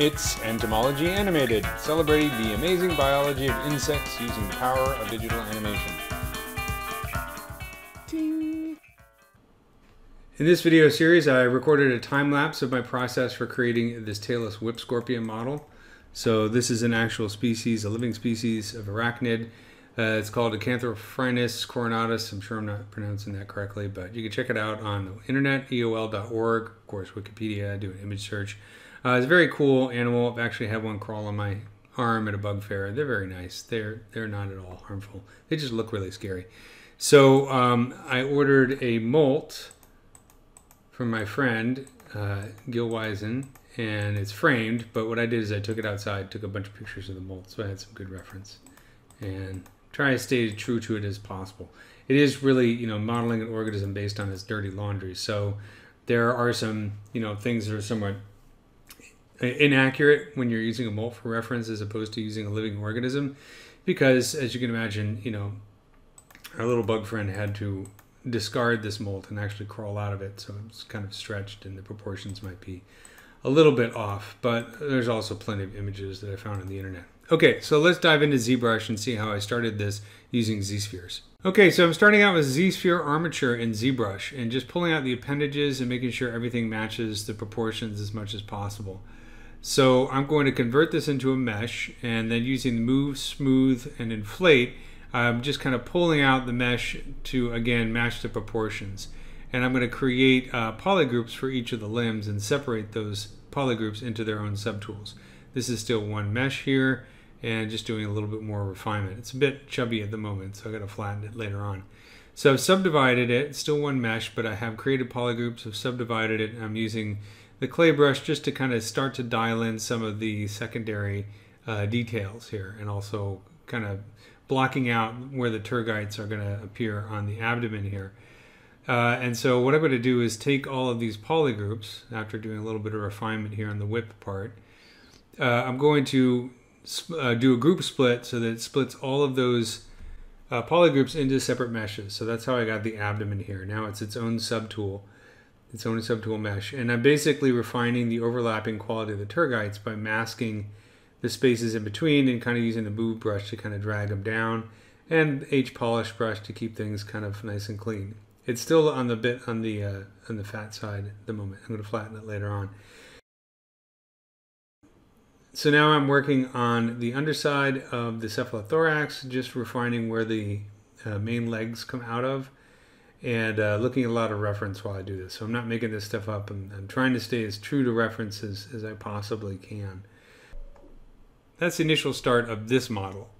It's Entomology Animated, celebrating the amazing biology of insects using the power of digital animation. Ting. In this video series, I recorded a time lapse of my process for creating this tailless whip scorpion model. So this is an actual species, a living species of arachnid. Uh, it's called Acanthophrynus coronatus. I'm sure I'm not pronouncing that correctly, but you can check it out on the internet, eol.org, of course, Wikipedia, do an image search. Uh, it's a very cool animal. I've actually had one crawl on my arm at a bug fair. They're very nice. They're they're not at all harmful. They just look really scary. So um, I ordered a molt from my friend uh, Gil Wizen, and it's framed. But what I did is I took it outside, took a bunch of pictures of the molt, so I had some good reference, and try to stay true to it as possible. It is really you know modeling an organism based on its dirty laundry. So there are some you know things that are somewhat inaccurate when you're using a molt for reference as opposed to using a living organism because as you can imagine you know our little bug friend had to discard this molt and actually crawl out of it so it's kind of stretched and the proportions might be a little bit off but there's also plenty of images that i found on the internet. Okay so let's dive into zbrush and see how i started this using z-spheres okay so i'm starting out with z-sphere armature in zbrush and just pulling out the appendages and making sure everything matches the proportions as much as possible so I'm going to convert this into a mesh and then using move, smooth, and inflate, I'm just kind of pulling out the mesh to again match the proportions. And I'm going to create uh, polygroups for each of the limbs and separate those polygroups into their own subtools. This is still one mesh here and just doing a little bit more refinement. It's a bit chubby at the moment, so I've got to flatten it later on. So I've subdivided it, still one mesh, but I have created polygroups, I've subdivided it, I'm using the clay brush just to kind of start to dial in some of the secondary uh, details here and also kind of blocking out where the tergites are going to appear on the abdomen here. Uh, and so what I'm going to do is take all of these polygroups after doing a little bit of refinement here on the whip part. Uh, I'm going to uh, do a group split so that it splits all of those uh, polygroups into separate meshes. So that's how I got the abdomen here. Now it's its own subtool its own subtool mesh. And I'm basically refining the overlapping quality of the tergites by masking the spaces in between and kind of using the move brush to kind of drag them down and H polish brush to keep things kind of nice and clean. It's still on the bit on the uh, on the fat side at the moment. I'm going to flatten it later on. So now I'm working on the underside of the cephalothorax, just refining where the uh, main legs come out of and uh, looking at a lot of reference while I do this. So I'm not making this stuff up. I'm, I'm trying to stay as true to references as I possibly can. That's the initial start of this model.